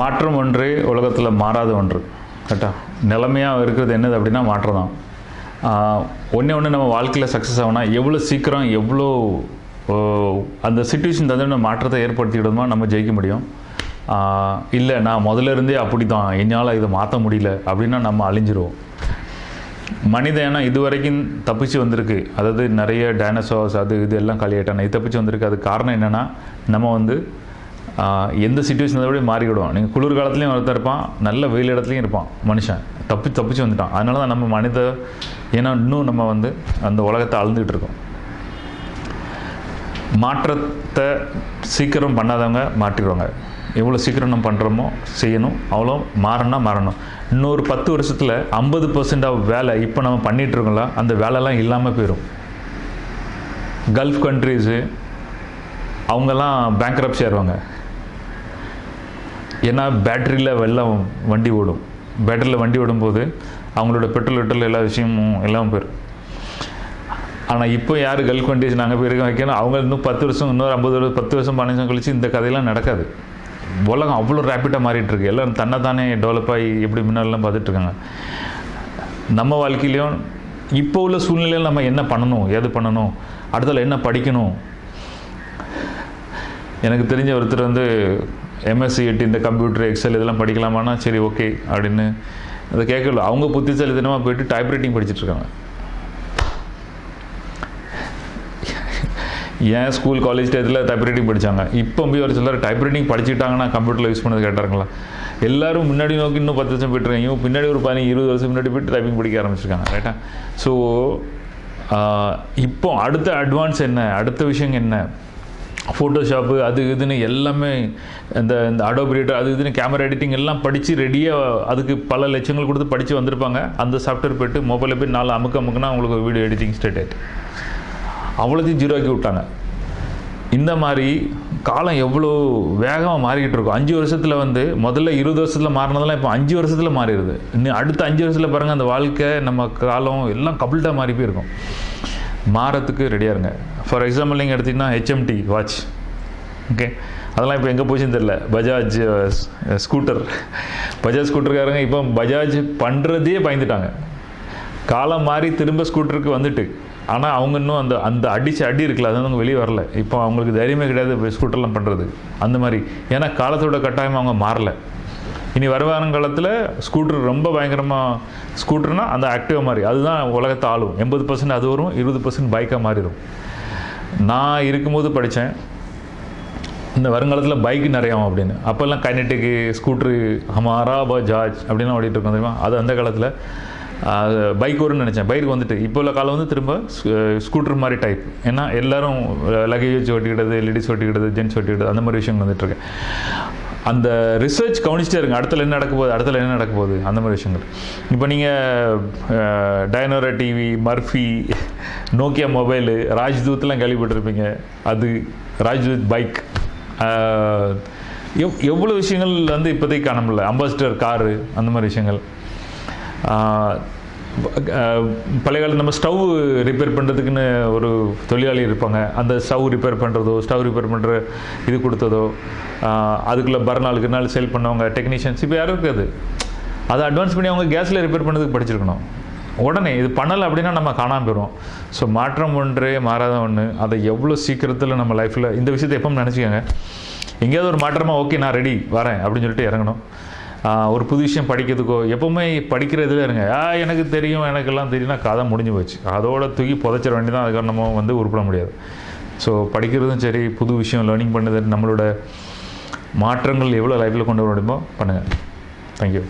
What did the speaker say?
மாற்றம் ஒன்று உலகத்தில் மாறாத ஒன்று. கரெக்டாக நிலைமையாக இருக்கிறது என்னது அப்படின்னா மாற்றம் தான் ஒன்றே ஒன்று நம்ம வாழ்க்கையில் சக்ஸஸ் ஆகுனா எவ்வளோ சீக்கிரம் எவ்வளோ ஓ, அந்த சுச்சுவேஷன் தந்து நம்ம மாற்றத்தை ஏற்படுத்திவிடுமா நம்ம ஜெயிக்க முடியும். இல்லை நான் முதல்ல இருந்தே அப்படி தான் என்னால் இதை மாற்ற முடியல அப்படின்னா நம்ம அழிஞ்சிருவோம். மனித ஏன்னா இது வரைக்கும் தப்பிச்சு வந்திருக்கு. அதாவது நிறைய டைனோசார்ஸ் அது இது எல்லாம் காலியாயிட்டான இது தப்பிச்சு வந்திருக்கு. அது காரணம் என்னென்னா நம்ம வந்து எந்த சுச்சுவேஷன் விட மாறிக்கிடுவோம் நீங்கள் குளிர்காலத்துலையும் ஒருத்தர் இருப்பான் நல்ல வெயில் இடத்துலையும் இருப்பான் மனுஷன். தப்பி தப்பிச்சு வந்துட்டான். அதனால தான் நம்ம மனித ஏன்னா இன்னும் நம்ம வந்து அந்த உலகத்தை அழுந்துகிட்டு இருக்கோம். மாற்றத்தை சீக்கிரம் பண்ணாதவங்க மாற்றிடுவாங்க. எவ்வளோ சீக்கிரம் நம்ம பண்ணுறோமோ செய்யணும். அவ்வளோ மாறணும்னா மாறணும். இன்னொரு பத்து வருஷத்தில் ஐம்பது பர்சன்ட் ஆஃப் வேலை இப்போ நம்ம பண்ணிகிட்ருக்கோம்ல இருக்கோம்ல அந்த வேலைலாம் இல்லாமல் போயிடும் கல்ஃப் கண்ட்ரீஸு அவங்கெல்லாம் பேங்க்ரப்சி ஆயிடுவாங்க ஏன்னா பேட்டரியில் வெள்ளம் வண்டி ஓடும். பேட்டரியில் வண்டி ஓடும்போது அவங்களோட பெட்ரோல் பெட்ரோல் எல்லா விஷயமும் எல்லாம் போயிடும் ஆனால் இப்போ யார் கல் கண்டிஷன் நாங்கள் போய் இருக்க வைக்கணும்? அவங்க இன்னும் பத்து வருஷம் இன்னொரு ஐம்பது வருஷம் பத்து வருஷம் பதினஞ்சு வருஷம் கழிச்சு இந்த கதையெல்லாம் நடக்காது. உலகம் அவ்வளோ ரேப்பிடாக மாறிட்டு இருக்கு. தன்னை தன்னைத்தானே டெவலப் ஆகி எப்படி முன்னாடிலாம் பார்த்துட்டு இருக்காங்க. நம்ம வாழ்க்கையிலையும் இப்போ உள்ள சூழ்நிலையில் நம்ம என்ன பண்ணணும்? எது பண்ணணும்? அடுத்தல என்ன படிக்கணும்? எனக்கு தெரிஞ்ச ஒருத்தர் வந்து எம்எஸ்சி எட்டு இந்த கம்ப்யூட்டர் எக்ஸல் இதெல்லாம் படிக்கலாமான்னா சரி ஓகே அப்படின்னு அதை கேட்கல. அவங்க புத்திசாலித்தனமாக போயிட்டு டைப் ரைட்டிங் படிச்சுட்ருக்காங்க ஏன் ஸ்கூல் காலேஜ் டேத்தில் டைப் ரைட்டிங் படித்தாங்க இப்போ போய் ஒரு சிலர் டைப் ரைட்டிங் படிச்சுட்டாங்கன்னா கம்ப்யூட்டரில் யூஸ் பண்ணது கேட்டாருங்களா எல்லோரும் முன்னாடி நோக்கி இன்னும் பத்து வருஷம் போயிட்டுருக்காங்க இவங்க பின்னாடி ஒரு பதினஞ்சு இருபது வருஷம் முன்னாடி போயிட்டு டைப்பிங் படிக்க ஆரம்பிச்சிருக்காங்க ரைட்டா ஸோ இப்போ அடுத்த அட்வான்ஸ் என்ன? அடுத்த விஷயம் என்ன? ஃபோட்டோஷாப்பு அது இதுன்னு எல்லாமே இந்த இந்த அடோபிரேட்டர் அது இதுன்னு கேமரா எடிட்டிங் எல்லாம் படித்து ரெடியாக அதுக்கு பல லட்சங்கள் கொடுத்து படித்து வந்திருப்பாங்க. அந்த சாஃப்ட்வேர் போய்ட்டு மொபைலில் போய் நாலு அமுக்க அமுக்குனா அவங்களுக்கு வீடியோ எடிட்டிங் ஸ்டேட் ஆகிட்டு அவ்வளோத்தையும் ஜீரோ ஆக்கி விட்டாங்க. இந்த மாதிரி காலம் எவ்வளோ வேகமாக மாறிக்கிட்டு இருக்கும் அஞ்சு வருஷத்தில் வந்து முதல்ல இருபது வருஷத்தில் மாறினதெல்லாம் இப்போ அஞ்சு வருஷத்தில் மாறிடுது. இன்னும் அடுத்த அஞ்சு வருஷத்தில் பாருங்கள் அந்த வாழ்க்கை நம்ம காலம் எல்லாம் கபில்ட்டாக மாறி போயிருக்கும். மாறத்துக்கு ரெடியாக இருங்க. ஃபார் எக்ஸாம்பிள் நீங்கள் எடுத்திங்கன்னா ஹெச்எம்டி வாட்ச் ஓகே அதெல்லாம் இப்போ எங்கே போச்சுன்னு தெரில பஜாஜ் ஸ்கூட்டர் பஜாஜ் ஸ்கூட்டருக்காரங்க இப்போ பஜாஜ் பண்ணுறதே பயந்துட்டாங்க. காலம் மாறி திரும்ப ஸ்கூட்டருக்கு வந்துட்டு. ஆனால் அவங்க இன்னும் அந்த அந்த அடிச்சு அடி இருக்குல்ல அது அவங்க வெளியே வரல. இப்போ அவங்களுக்கு தைரியமே கிடையாது ஸ்கூட்டர்லாம் பண்ணுறது அந்த மாதிரி. ஏன்னா காலத்தோட கட்டாயம் அவங்க மாறலை. இனி வருவான காலத்தில் ஸ்கூட்டர் ரொம்ப பயங்கரமாக ஸ்கூட்டர்னால் அந்த ஆக்டிவா மாதிரி. அதுதான் உலகத்தை ஆளும். எண்பது பர்சன்ட் அது வரும் இருபது பர்சன்ட் பைக்காக மாறிடும். நான் இருக்கும்போது படித்தேன் இந்த வருங்காலத்தில் பைக் நிறையாவும் அப்படின்னு. அப்போல்லாம் கைனட்டிக்கு ஸ்கூட்ரு ஹமாரா பஜாஜ் அப்படின்லாம் ஓடிட்டு இருக்கோம் தெரியுமா? அது அந்த காலத்தில். பைக் வரும்னு நினச்சேன். பைக் வந்துட்டு. இப்போ உள்ள காலம் வந்து திரும்ப ஸ்கூட்டர் மாதிரி டைப் ஏன்னா எல்லாரும் லகேஜ் வச்சு ஓட்டிக்கிட்டது லேடிஸ் ஓட்டிக்கிட்டது ஜென்ஸ் ஓட்டிக்கிட்டது அந்த மாதிரி விஷயங்கள் வந்துட்டுருக்கு அந்த ரிசர்ச் கவனிச்சிட்டே இருங்க. அடுத்தல என்ன நடக்க போகுது? அடுத்தல என்ன நடக்க போகுது? அந்த மாதிரி விஷயங்கள். இப்போ நீங்கள் Dyanora TV Murphy Nokia mobile ராஜ்தூத்லாம் கேள்விப்பட்டிருப்பீங்க. அது ராஜ்தூத் பைக் எவ் எவ்வளோ விஷயங்கள் வந்து இப்போதைக்கு காணமில்ல அம்பாசிடர் காரு அந்த மாதிரி விஷயங்கள். பழைய காலம் நம்ம ஸ்டவ் ரிப்பேர் பண்ணுறதுக்குன்னு ஒரு தொழிலாளி இருப்பாங்க. அந்த ஸ்டவ் ரிப்பேர் பண்ணுறதோ ஸ்டவ் ரிப்பேர் பண்ணுற இது கொடுத்ததோ அதுக்குள்ளே பர்னாலுக்கு நாள் சேல் பண்ணவங்க டெக்னீஷியன்ஸ் இப்போ யாரும் இருக்காது. அதை அட்வான்ஸ் பண்ணி அவங்க கேஸில் ரிப்பேர் பண்ணதுக்கு படிச்சிருக்கணும். உடனே இது பண்ணலை அப்படின்னா நம்ம காணாமல் போயிடும் ஸோ மாற்றம் ஒன்றே மாறாத ஒன்று அதை எவ்வளோ சீக்கிரத்தில் நம்ம லைஃப்பில் இந்த விஷயத்தை எப்பவும் நினச்சிக்கோங்க. எங்கேயாவது ஒரு மாற்றமாக ஓகே நான் ரெடி வரேன் அப்படின்னு சொல்லிட்டு இறங்கணும். ஒரு புது விஷயம் படிக்கிறதுக்கோ எப்போவுமே படிக்கிறதுல இருங்க. ஆ எனக்கு தெரியும் எனக்கெல்லாம் தெரியும்னா கதை முடிஞ்சு போச்சு. அதோட தூக்கி புதைச்சிட வேண்டியதான் அதுக்காக நம்ம வந்து உருப்பிட முடியாது. ஸோ படிக்கிறதும் சரி புது விஷயம் லேர்னிங் பண்ணது நம்மளோட மாற்றங்கள் எவ்வளோ லைஃப்பில் கொண்டு வர முடியுமோ பண்ணுங்கள் தேங்க்யூ